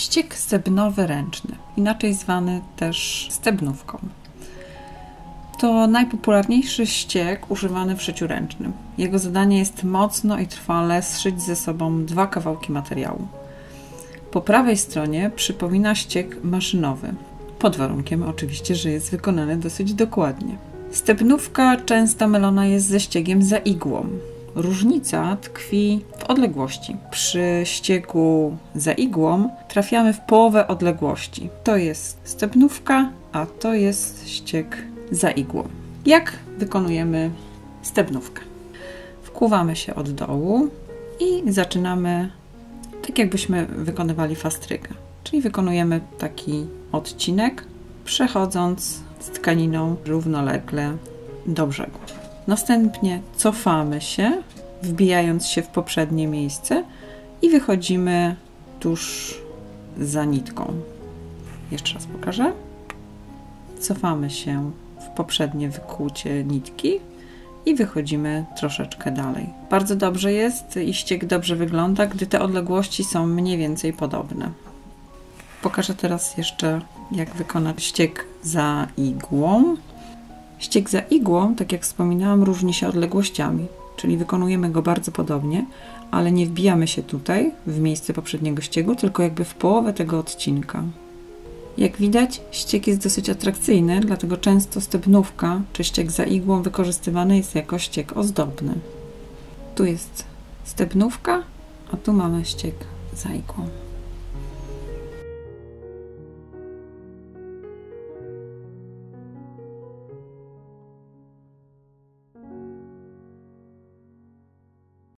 Ściek stebnowy ręczny, inaczej zwany też stebnówką. To najpopularniejszy ściek używany w szyciu ręcznym. Jego zadanie jest mocno i trwale zszyć ze sobą dwa kawałki materiału. Po prawej stronie przypomina ściek maszynowy, pod warunkiem oczywiście, że jest wykonany dosyć dokładnie. Stepnówka często mylona jest ze ściegiem za igłą. Różnica tkwi w odległości. Przy ściegu za igłą trafiamy w połowę odległości. To jest stepnówka, a to jest ścieg za igłą. Jak wykonujemy stepnówkę? Wkuwamy się od dołu i zaczynamy tak jakbyśmy wykonywali fastrykę. Czyli wykonujemy taki odcinek, przechodząc z tkaniną równolegle do brzegu. Następnie cofamy się, wbijając się w poprzednie miejsce i wychodzimy tuż za nitką. Jeszcze raz pokażę. Cofamy się w poprzednie wykłucie nitki i wychodzimy troszeczkę dalej. Bardzo dobrze jest i ściek dobrze wygląda, gdy te odległości są mniej więcej podobne. Pokażę teraz jeszcze, jak wykonać ściek za igłą. Ściek za igłą, tak jak wspominałam, różni się odległościami, czyli wykonujemy go bardzo podobnie, ale nie wbijamy się tutaj, w miejsce poprzedniego ściegu, tylko jakby w połowę tego odcinka. Jak widać, ściek jest dosyć atrakcyjny, dlatego często stebnówka czy ściek za igłą wykorzystywany jest jako ściek ozdobny. Tu jest stebnówka, a tu mamy ściek za igłą.